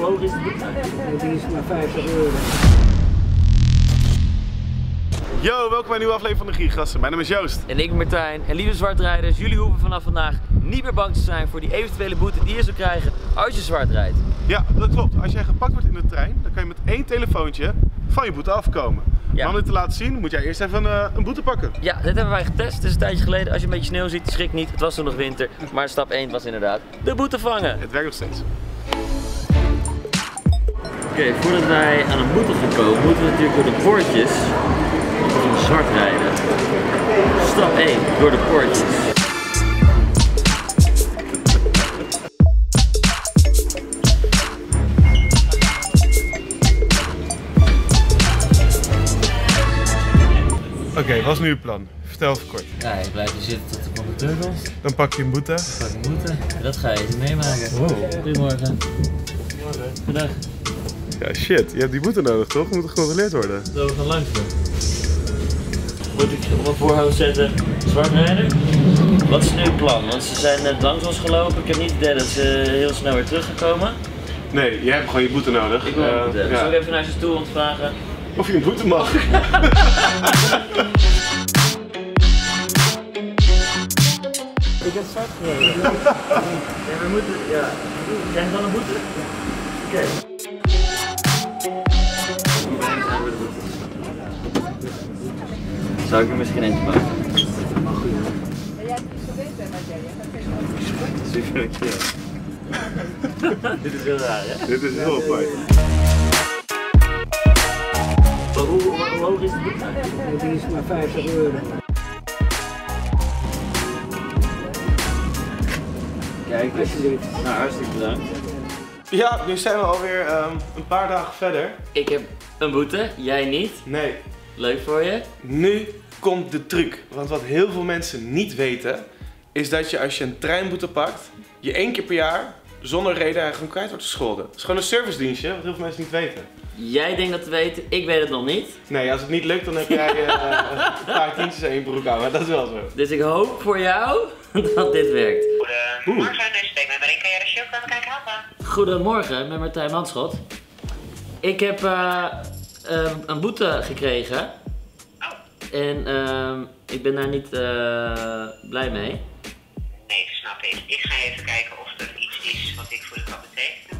hoog is de boete? Die is maar 50 euro. Yo, welkom bij een nieuwe aflevering van de Giergassen. Mijn naam is Joost. En ik ben Martijn. En lieve zwartrijders, jullie hoeven vanaf vandaag niet meer bang te zijn voor die eventuele boete die je zou krijgen als je zwart rijdt. Ja, dat klopt. Als jij gepakt wordt in de trein, dan kan je met één telefoontje van je boete afkomen. Ja. Maar om dit te laten zien, moet jij eerst even een, eh, een boete pakken. Ja, dit hebben wij getest. Het is een tijdje geleden. Als je een beetje sneeuw ziet, schrik niet. Het was toen nog winter. Maar stap 1 was inderdaad de boete vangen. Het werkt nog steeds. Oké, voordat wij aan een boete gaan komen, moeten we natuurlijk door de poortjes. Want we gaan zwart rijden. Stap 1, door de poortjes. Oké, wat is nu je plan? Vertel even kort. Ja, je blijft hier zitten tot de conducteur komt. Dan pak je een boete. Pak een boete. Dat ga je meemaken. Goedemorgen. Goedendag. Ja, shit. Je hebt die boete nodig, toch? Moet gecontroleerd worden. Zo, we gaan langs doen. Moet ik op mijn voorhoofd zetten, zwart rijden? Wat is nu het plan? Want ze zijn net langs ons gelopen. Ik heb niet het idee dat ze heel snel weer teruggekomen. Nee, je hebt gewoon je boete nodig. Ik wil Eh, uh, ja. Zal ik even naar zijn stoel om te vragen? Of je een boete mag. Ik heb zwart gereden. Ja, we moeten, ja. Krijg je dan een boete? Oké. Zou ik er misschien eentje maken? Super, ja. Dit is heel raar, hè? Dit is heel apart. Maar hoe, hoog is de boete? Die is maar 50 euro. Kijk, Alsjeblieft. nou hartstikke bedankt. Ja, nu zijn we alweer ehm, een paar dagen verder. Ik heb een boete, jij niet. Nee, Leuk voor je. Nu komt de truc. Want wat heel veel mensen niet weten, is dat je als je een treinboete pakt, je één keer per jaar zonder reden eigenlijk gewoon kwijt wordt gescholden. Het is gewoon een servicedienstje, wat heel veel mensen niet weten. Jij denkt dat te weten, ik weet het nog niet. Nee, als het niet lukt, dan heb jij eh, een paar tientjes in je broek houden. Dat is wel zo. Dus ik hoop voor jou dat dit werkt. Goedemorgen, dus spreek met Marien. Kan jij de show komen kijken helpen? Goedemorgen, met Martijn Manschot. Ik heb eh, eh, een boete gekregen. Oh, En ehm, ik ben daar niet eh, blij mee. nee, snap ik. Ik ga even kijken of er iets is wat ik voor u kan betekenen.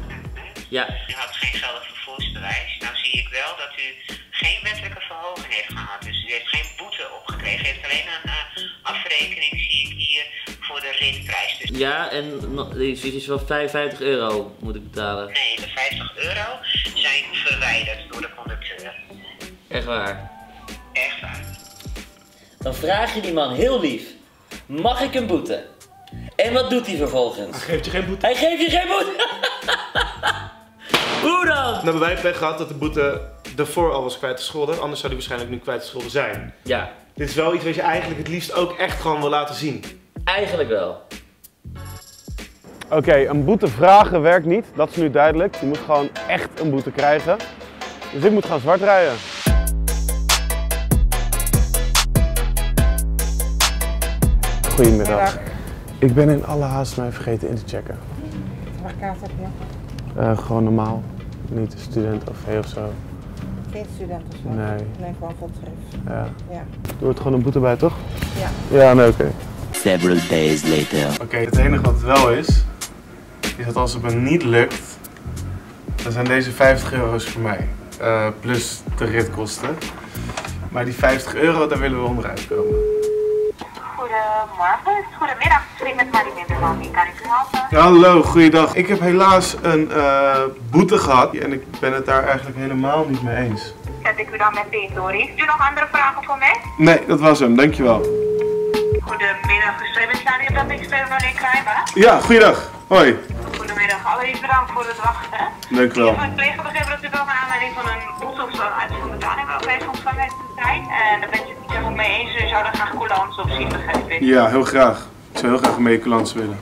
Ja, U had geen geldig vervoersbewijs. Nou zie ik wel dat u geen wettelijke verhoging heeft gehad. Dus u heeft geen boete opgekregen. U heeft alleen een eh, afrekening, zie ik hier, voor de ritprijs. Dus ja en die is iets van 55 euro moet ik betalen. nee, de 50 euro zijn verwijderd door. Echt waar. Echt waar. Dan vraag je die man heel lief, mag ik een boete? En wat doet hij vervolgens? Geeft je geen boete? Hij geeft je geen boete! Hoe dan? Dan hebben wij pech gehad dat de boete ervoor al was kwijtgescholden. Anders zou die waarschijnlijk nu kwijtgescholden zijn. Ja, Dit is wel iets wat je eigenlijk het liefst ook echt gewoon wil laten zien. eigenlijk wel. Oké, een boete vragen werkt niet. Dat is nu duidelijk. Je moet gewoon echt een boete krijgen. Dus ik moet gaan zwart rijden. Goedemiddag. Ik ben in alle haast mij vergeten in te checken. Welke kaart heb je? Eh, gewoon normaal. Niet student of of zo. Geen student of zo? Nee. Nee, gewoon volschrift. Ja. Ja. Doe het gewoon een boete bij, toch? Ja. Ja, nee, oké. Several days later. Oké, het enige wat wel is, is dat als het me niet lukt, dan zijn deze 50 euro's voor mij. Eh, plus de ritkosten. Maar die 50 euro, daar willen we onderuit komen. Goedemorgen, goedemiddag. Ik met Marie Minderman. Wie kan ik u helpen? Hallo, goeiedag. Ik heb helaas een eh, boete gehad en ik ben het daar eigenlijk helemaal niet mee eens. Zet ik u dan meteen door. Heeft u nog andere vragen voor mij? Nee, dat was hem, dankjewel. Goedemiddag, u bent dat ik alleen Kruijma. Ja, goeiedag. Hoi. Allereerst bedankt voor het wachten. Dankjewel. Ik heb van collega begrepen dat u wel naar aanleiding van een boete of zo uit van betaling wel heeft ontvangen de trein. En daar bent u het niet helemaal mee eens. U zou daar graag coulance op zien, begrijp ik. Ja, heel graag. Ik zou heel graag een meekulans willen.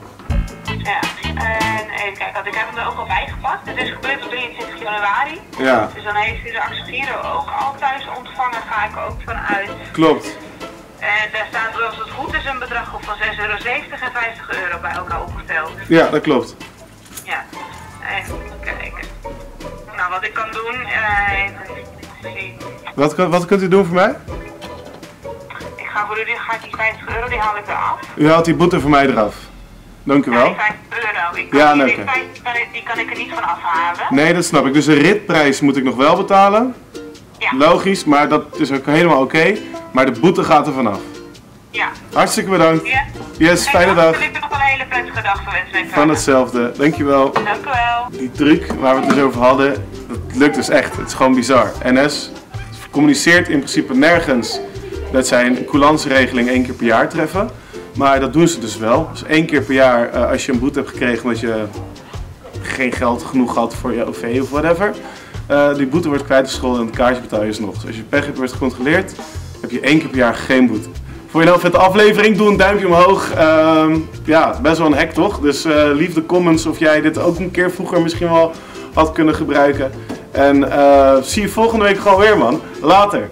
Ja. En even kijken, want ik heb hem er ook al bij gepakt. Het is gebeurd op 23 januari. Ja, Dus dan heeft u de accessgiro ook al thuis ontvangen, ga ik ook vanuit. klopt. En daar staat als het goed is een bedrag op van 6,70 euro en 50 euro bij elkaar opgeteld. Ja, dat klopt. Wat ik kan doen, eh. Wat, wat kunt u doen voor mij? Ik ga voor u, die, ga die 50 euro, die haal ik eraf. U haalt die boete voor mij eraf. Dank u Ja, wel. die 50 euro. Ik kan, Ja, die, die oké. 50 kan ik- die kan ik er niet van afhalen. Nee, dat snap ik. Dus de ritprijs moet ik nog wel betalen. Ja. Logisch, maar dat is ook helemaal oké. Maar de boete gaat er vanaf. Ja. Hartstikke bedankt. Ja. Yes, fijne dag. Ik nog een hele prettige dag gewenst. Van hetzelfde. Dankjewel. Dank u wel. Die truc waar we het dus over hadden, dat lukt dus echt. Het is gewoon bizar. NS communiceert in principe nergens dat zij een coulanceregeling één keer per jaar treffen. Maar dat doen ze dus wel. Dus één keer per jaar, eh, als je een boete hebt gekregen omdat je geen geld genoeg had voor je OV of whatever. eh, die boete wordt kwijtgescholden en het kaartje betaal je nog. Dus als je pech hebt wordt gecontroleerd, heb je één keer per jaar geen boete. Voor je nou vette aflevering, doe een duimpje omhoog. Ehm, ja, best wel een hack toch? Dus eh leave de comments of jij dit ook een keer vroeger misschien wel had kunnen gebruiken. En eh, zie je volgende week gewoon weer man. Later.